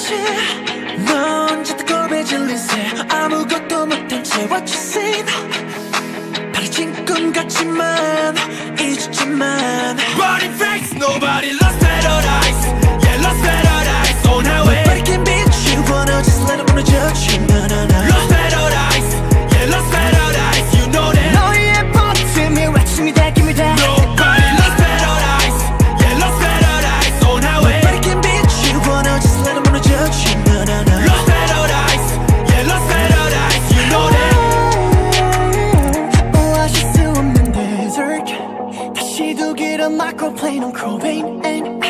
빛이 넌 잔뜩 겁에 질린 새 아무것도 못한 채 What you seen 바래진 꿈 같지만 잊었지만 Running facts, nobody lost paradise Yeah, Cobain and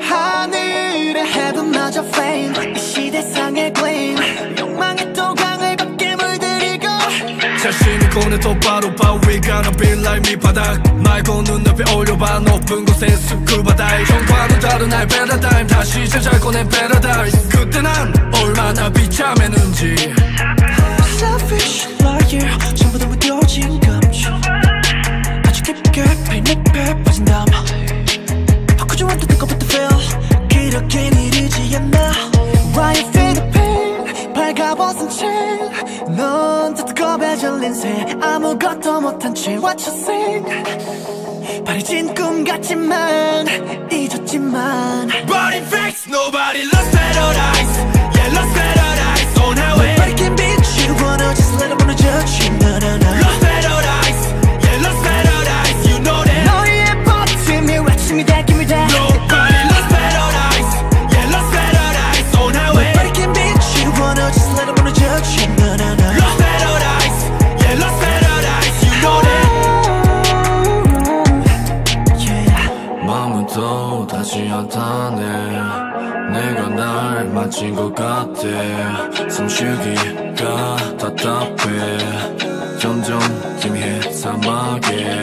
하늘의 heaven마저 flame. 이 시대상의 gleam. 욕망의 또강을 밖에 물들이고. 자신이 꺼내 똑바로 봐 We gonna be like 밑바닥. 말고 눈앞에 올려봐. 높은 곳에 바다에 형과는 다른 날 패러다임 다시 제잘 꺼낸 paradise. 그때 난 얼마나 비참했는지 벗은 채넌 뜨겁게 질린 새 아무것도 못한 채 What you sing 바래진 꿈 같지만 잊었지만 Body facts, nobody lost paradise 않다네 내가 날 맞힌 것 같아. 숨쉬기가 답답해. 점점 희미해 사막에.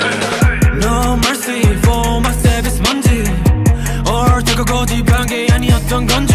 No mercy for my service 먼지 옳다고 고집한 게 아니었던 건지